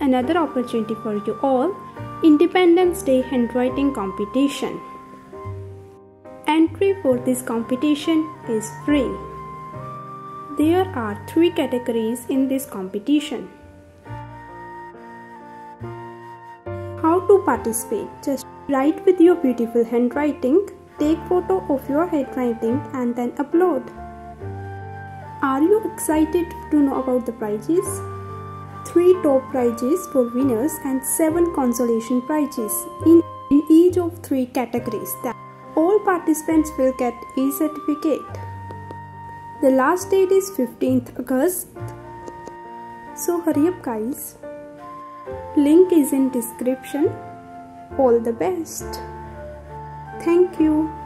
another opportunity for you all Independence Day Handwriting Competition. Entry for this competition is free. There are three categories in this competition. How to participate? Just write with your beautiful handwriting, take photo of your handwriting and then upload. Are you excited to know about the prizes? 3 top prizes for winners and 7 consolation prizes in, in each of 3 categories that all participants will get a certificate. The last date is 15th August. So hurry up guys. Link is in description. All the best. Thank you.